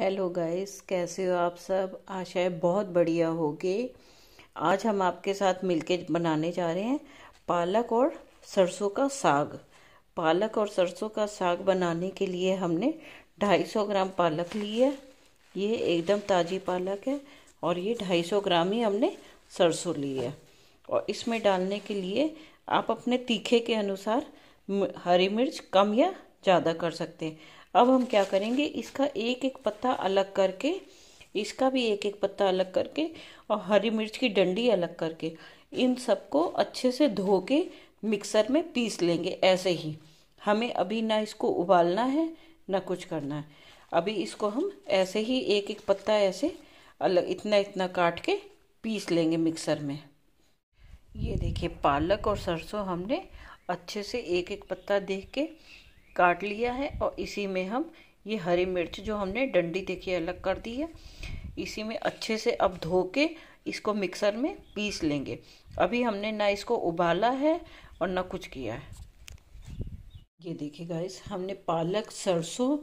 Hello guys कैसे हो आप सब? आशा है बहुत बढ़िया होगे। आज हम आपके साथ मिलके बनाने जा रहे हैं पालक और सरसों का साग। पालक और सरसों का साग बनाने के लिए हमने 250 ग्राम पालक ली है। ये एकदम ताज़ी पालक है और ये 250 ग्राम ही हमने सरसों ली है। और इसमें डालने के लिए आप अपने तीखे के अनुसार हरी मिर्च कम या ज़्यादा कर सकते हैं। अब हम क्या करेंगे? इसका एक एक पत्ता अलग करके, इसका भी एक एक पत्ता अलग करके और हरी मिर्च की डंडी अलग करके, इन सबको अच्छे से धो के मिक्सर में पीस लेंगे ऐसे ही। हमें अभी ना इसको उबालना है, ना कुछ करना है। अभी इसको हम ऐसे ही एक एक पत्ता ऐसे अलग, इतना इतना काट के पीस लेंगे मिक्सर में। ये देखिए, पालक और सरसों हमने अच्छे से एक एक पत्ता देख के काट लिया है और इसी में हम ये हरी मिर्च जो हमने डंडी देखिए अलग कर दी है, इसी में अच्छे से अब धो के इसको मिक्सर में पीस लेंगे। अभी हमने ना इसको उबाला है और ना कुछ किया है। ये देखिए गाइस हमने पालक, सरसों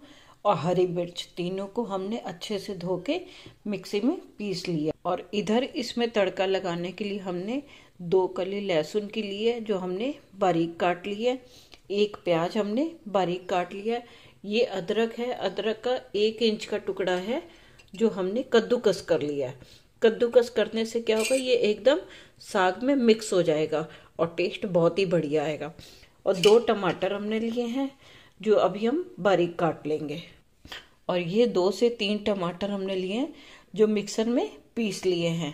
और हरी मिर्च तीनों को हमने अच्छे से धो के मिक्सी में पीस लिया। और इधर इसमें तड़का लगाने के लिए हमने दो कली लहसुन के लिए जो हमने बारीक काट ली है। एक प्याज हमने बारीक काट लिया ये अदरक है। अदरक का एक इंच का टुकड़ा है जो हमने कद्दूकस कर लिया कद्दूकस करने से क्या होगा? ये एकदम साग में मिक्स हो जाएगा और टेस्ट बहुत ही बढ़िया आएगा। और दो टमाटर हमने लिए हैं जो अभी हम बारीक काट लेंगे। और ये दो से तीन टमाटर हमने लिए हैं जो मिक्सर में पीस लिए हैं।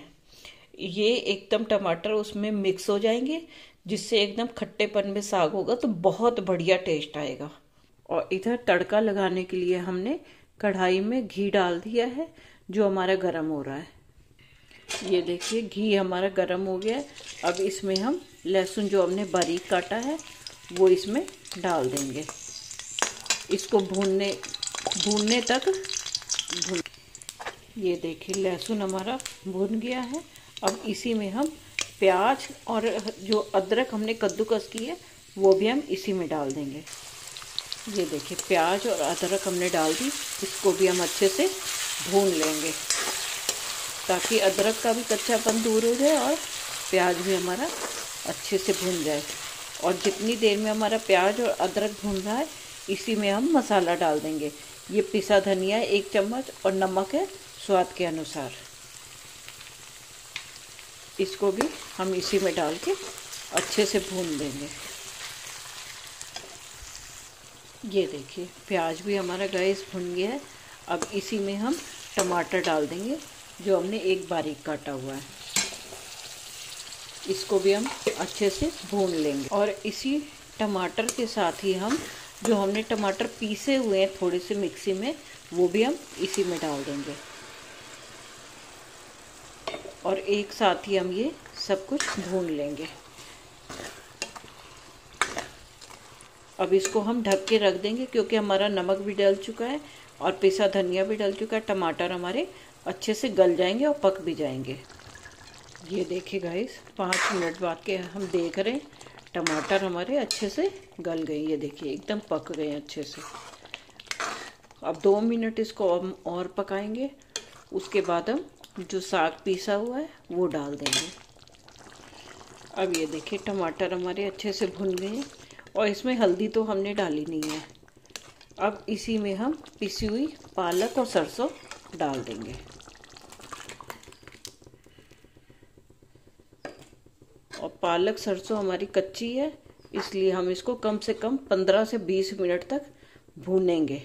ये एकदम टमाटर उसमें मिक्स हो जाएँगे। जिससे एकदम खट्टेपन में साग होगा तो बहुत बढ़िया टेस्ट आएगा। और इधर तड़का लगाने के लिए हमने कढ़ाई में घी डाल दिया है, जो हमारा गर्म हो रहा है। ये देखिए, घी हमारा गर्म हो गया है। अब इसमें हम लहसुन जो हमने बारीक काटा है, वो इसमें डाल देंगे। इसको भूनने भूनने तक भून ये देखिए, लहसुन हमारा भून गया है। अब इसी में हम प्याज और जो अदरक हमने कद्दूकस की है, वो भी हम इसी में डाल देंगे। ये देखिए, प्याज और अदरक हमने डाल दी, इसको भी हम अच्छे से भून लेंगे, ताकि अदरक का भी कच्चापन दूर हो जाए और प्याज भी हमारा अच्छे से भून जाए। और जितनी देर में हमारा प्याज और अदरक भून रहा है, इसी में हम मसाला डाल देंगे। ये पिसा धनिया एक चम्मच और नमक है, स्वाद के अनुसार। इसको भी हम इसी में डाल के अच्छे से भून देंगे। ये देखिए, प्याज भी हमारा गैस भुन गया है। अब इसी में हम टमाटर डाल देंगे, जो हमने एक बारीक काटा हुआ है। इसको भी हम अच्छे से भून लेंगे। और इसी टमाटर के साथ ही हम जो हमने टमाटर पीसे हुए हैं थोड़े से मिक्सी में, वो भी हम इसी में डाल देंगे। और एक साथ ही हम ये सब कुछ भून लेंगे। अब इसको हम ढक के रख देंगे क्योंकि हमारा नमक भी डल चुका है और पिसा धनिया भी डल चुका है, टमाटर हमारे अच्छे से गल जाएँगे और पक भी जाएँगे। ये देखिए गाइस पाँच मिनट बाद के हम देख रहे हैं, टमाटर हमारे अच्छे से गल गए ये देखिए, एकदम पक गए अच्छे से। अब दो मिनट इसको और पकाएँगे, उसके बाद हम जो साग पीसा हुआ है, वो डाल देंगे। अब ये देखिए, टमाटर हमारे अच्छे से भुन गए हैं और इसमें हल्दी तो हमने डाली नहीं है। अब इसी में हम पिसी हुई पालक और सरसों डाल देंगे। और पालक, सरसों हमारी कच्ची है, इसलिए हम इसको कम से कम पंद्रह से बीस मिनट तक भूनेंगे,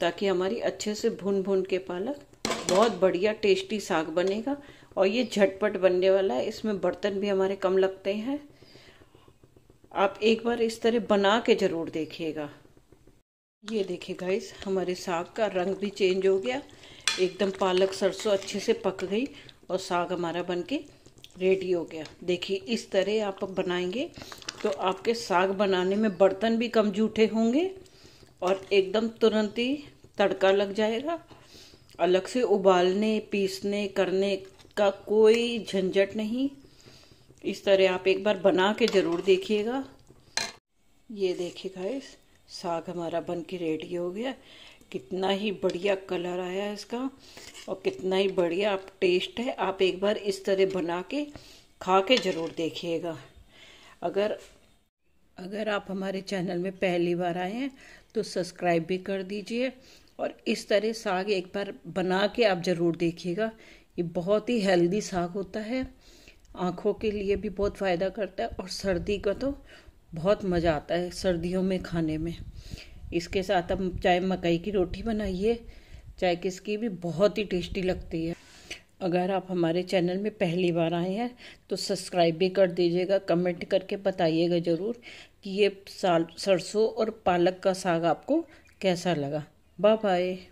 ताकि हमारी अच्छे से भून भून के पालक बहुत बढ़िया टेस्टी साग बनेगा और ये झटपट बनने वाला है। इसमें बर्तन भी हमारे कम लगते हैं। आप एक बार इस तरह बना के ज़रूर देखिएगा। ये देखिए गाइस हमारे साग का रंग भी चेंज हो गया। एकदम पालक सरसों अच्छे से पक गई और साग हमारा बन के रेडी हो गया। देखिए, इस तरह आप बनाएँगे तो आपके साग बनाने में बर्तन भी कम जूठे होंगे और एकदम तुरंत ही तड़का लग जाएगा। अलग से उबालने, पीसने, करने का कोई झंझट नहीं। इस तरह आप एक बार बना के ज़रूर देखिएगा। ये देखिए गाइस साग हमारा बन के रेडी हो गया। कितना ही बढ़िया कलर आया है इसका और कितना ही बढ़िया आप टेस्ट है, आप एक बार इस तरह बना के खा के ज़रूर देखिएगा। अगर अगर आप हमारे चैनल में पहली बार आए हैं तो सब्सक्राइब भी कर दीजिए। और इस तरह साग एक बार बना के आप ज़रूर देखिएगा। ये बहुत ही हेल्दी साग होता है। आँखों के लिए भी बहुत फ़ायदा करता है और सर्दी का तो बहुत मज़ा आता है सर्दियों में खाने में। इसके साथ हम चाहे मकई की रोटी बनाइए, चाहे किसकी भी बहुत ही टेस्टी लगती है। अगर आप हमारे चैनल में पहली बार आए हैं तो सब्सक्राइब भी कर दीजिएगा कमेंट करके बताइएगा ज़रूर कि ये साल, सरसों और पालक का साग आपको कैसा लगा। Bye bye.